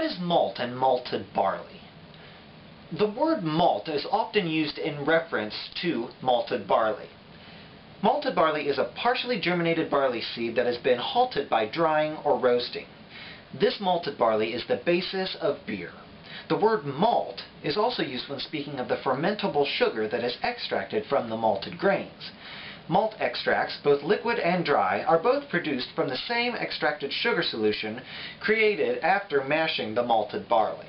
What is malt and malted barley? The word malt is often used in reference to malted barley. Malted barley is a partially germinated barley seed that has been halted by drying or roasting. This malted barley is the basis of beer. The word malt is also used when speaking of the fermentable sugar that is extracted from the malted grains. Malt extracts, both liquid and dry, are both produced from the same extracted sugar solution created after mashing the malted barley.